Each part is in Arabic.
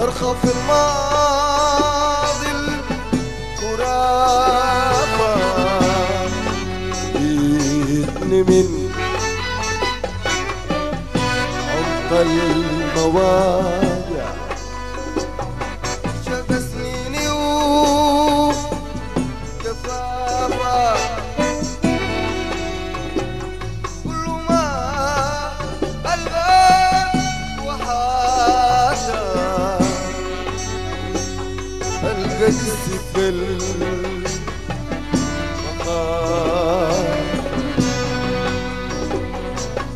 صرخة في الماضي الخرافة. بيتني من عمق المواد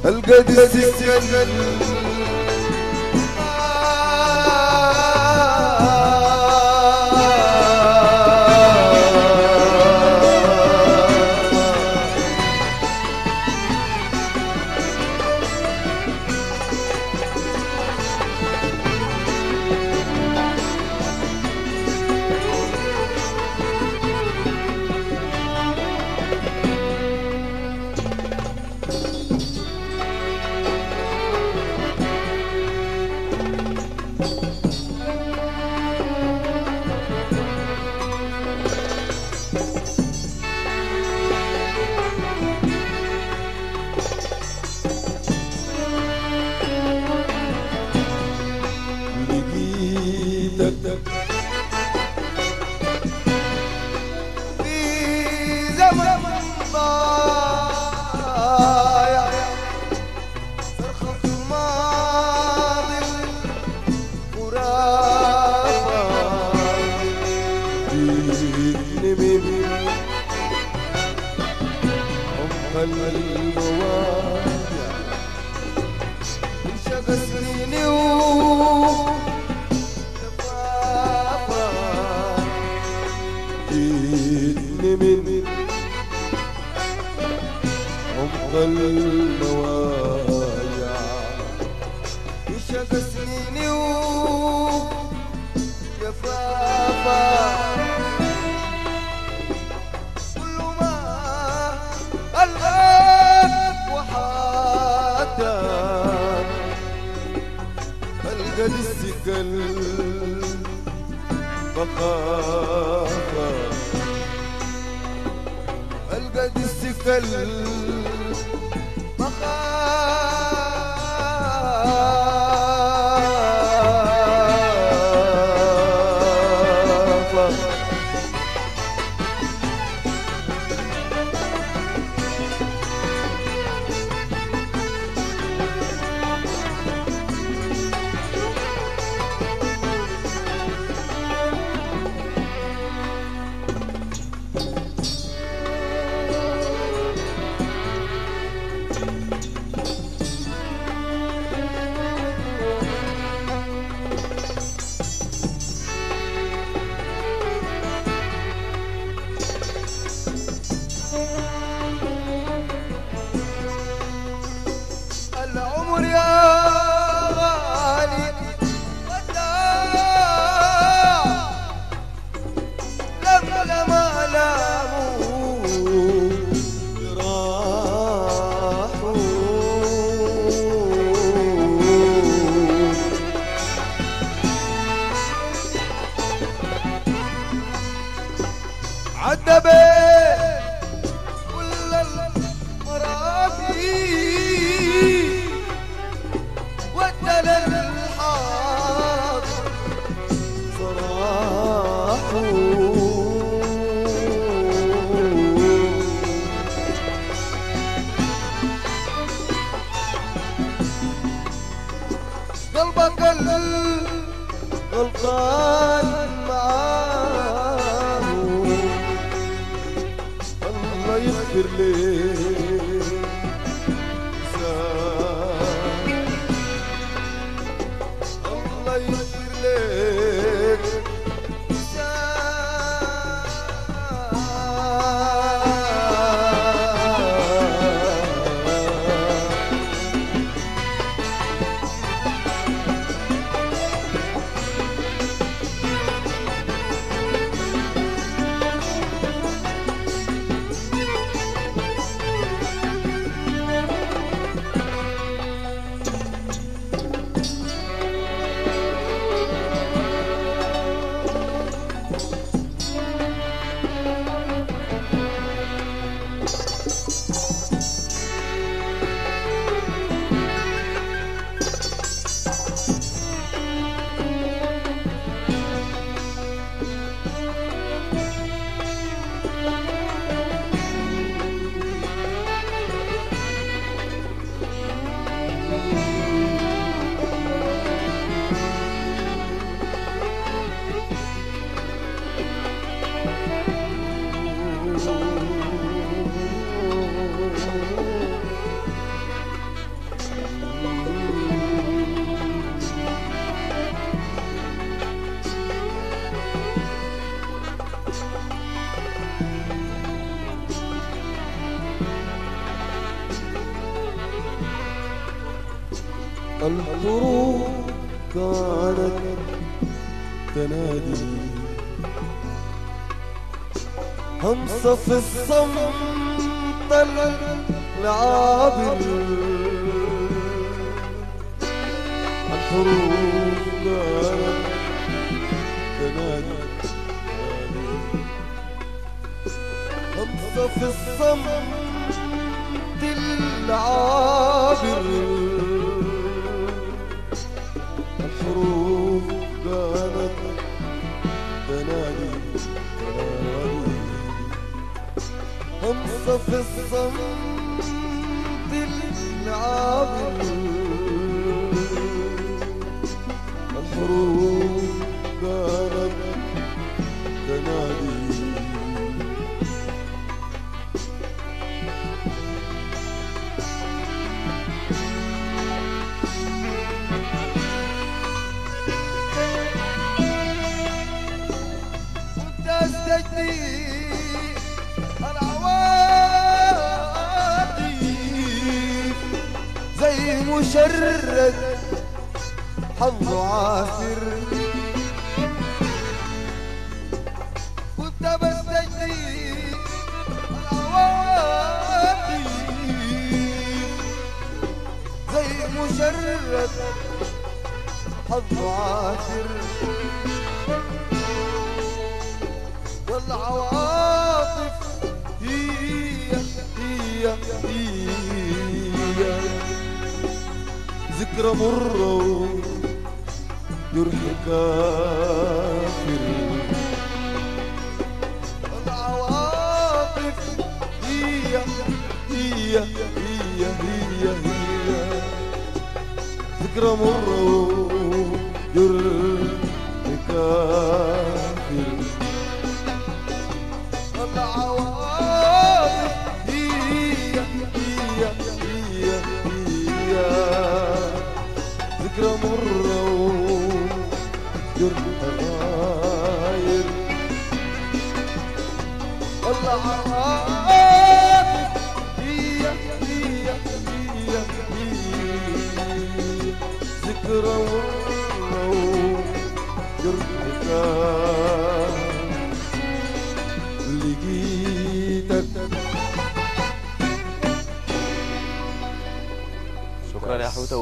القد السكن بلد السفل مقام ولا ما لا قلبك غلطان معاه الله يغفر ليه الحروب كانت تنادي همسة في الصمت العابر الحروب كانت تنادي همسة في الصمت العابر. في الصمت العابر الحروف مشرد حظ عاثر كنت العواطف زي مشرد حظ عاثر والعواطف هي هي هي ذكرى مرة جرح كافر والعواطف هي هي هي هي هي. ذكرى مرة جرح كافر العواطف وجرح غاير لقيتك شكرا يا حوتة